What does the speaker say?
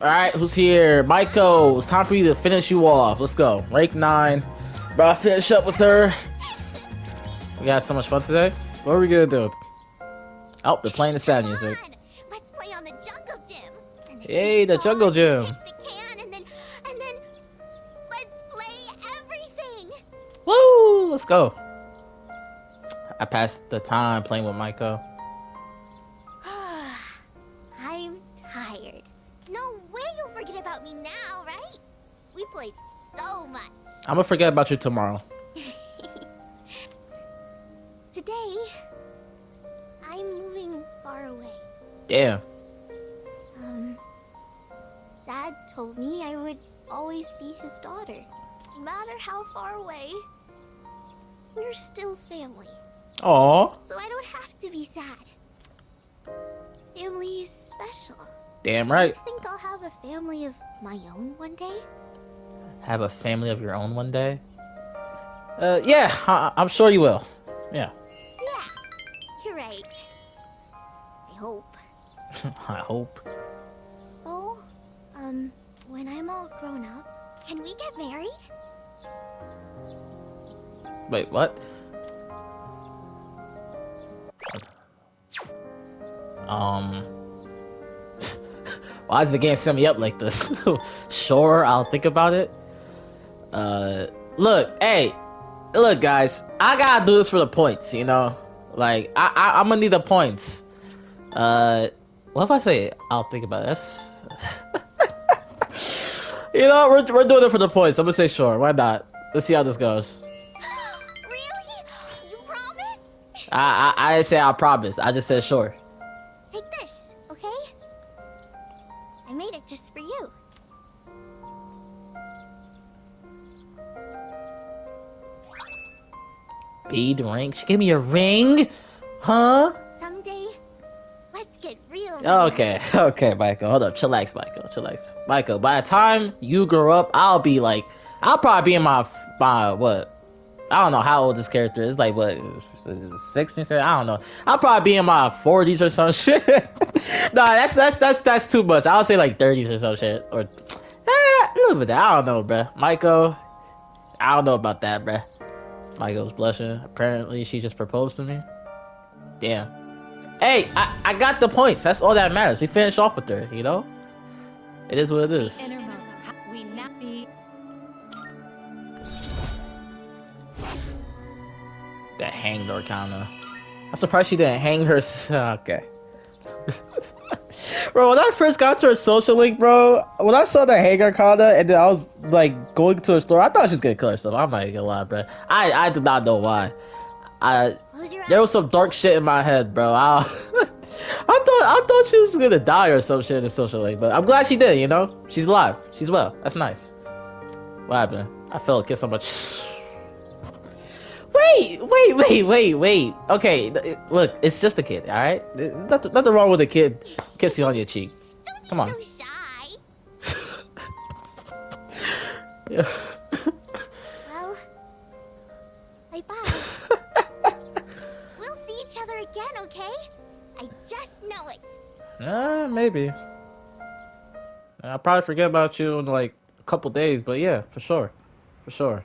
Alright, who's here? Maiko, it's time for you to finish you off. Let's go. Rank 9. Bro, finish up with her. We got so much fun today. What are we gonna do? Oh, they're playing the sad music. Let's play on the jungle gym. The Hey, the jungle gym. Kick the can, and then, and then, let's. Woo! Let's go. I passed the time playing with Maiko. Forget about me now, right? We played so much. I'm gonna forget about you tomorrow. Today, I'm moving far away. Damn. Um, Dad told me I would always be his daughter. No matter how far away, we're still family. Aw. So I don't have to be sad. Family is special. Damn right. I think I'll have a family of my own one day. Have a family of your own one day. Uh, yeah, I- I'm sure you will. Yeah. Yeah, you're right. I hope. I hope. Oh, um, when I'm all grown up, can we get married? Wait, what? Um. Why does the game set me up like this? sure, I'll think about it. Uh, look, hey, look, guys, I gotta do this for the points, you know. Like, I, I I'm gonna need the points. Uh, what if I say I'll think about this? you know, we're we're doing it for the points. I'm gonna say sure. Why not? Let's see how this goes. really? You promise? I, I I didn't say I promise. I just said sure. Bead ring. She gave me a ring, huh? Someday, let's get real. Okay, okay, Maiko. Hold up. Chillax, Maiko. Chillax, Maiko. By the time you grow up, I'll be like, I'll probably be in my my what? I don't know how old this character is. Like what? 16, 17? I don't know. I'll probably be in my 40s or some shit. nah, that's that's that's that's too much. I'll say like 30s or some shit or eh, a little bit. I don't know, bruh. Maiko, I don't know about that, bruh. Maiko's blushing. Apparently, she just proposed to me. Damn. Hey, I, I got the points. That's all that matters. We finished off with her, you know? It is what it is. That hanged Arcana. I'm surprised she didn't hang her. Okay. bro, when I first got to her social link, bro, when I saw the hang Arcana and then I was like going to her store, I thought she was gonna kill herself. I'm not gonna lie, bro. I, I did not know why. I there was some dark shit in my head, bro. I, I thought I thought she was gonna die or some shit in the social link, but I'm glad she did. You know, she's alive. She's well. That's nice. What happened? I felt a kiss on my. Wait, wait, wait, wait, wait. Okay, look, it's just a kid, all right. Nothing, nothing wrong with a kid kissing you on your cheek. Don't be come on. so shy. Yeah. Well, bye bye. we'll see each other again, okay? I just know it. Uh, maybe. I'll probably forget about you in like a couple days, but yeah, for sure, for sure.